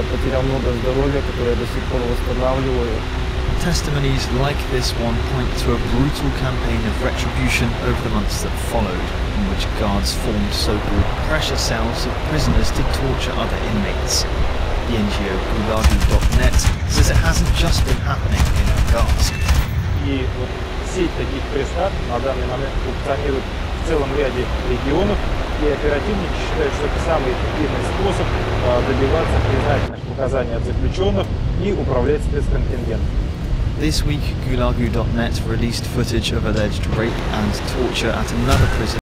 я потерял много здоровья, которое я до сих пор восстанавливаю. Testimonies like this one point to a brutal campaign of retribution over the months that followed, in which guards formed so-called pressure cells of prisoners to torture other inmates. The NGO Gulagu.net says it hasn't just been happening in Angarsk. И и оперативники считают, что это самый эффективный способ а, добиваться признательных показаний от заключенных и управлять спецконтингентом. This week, Gulagu.net released footage of alleged rape and torture at another prison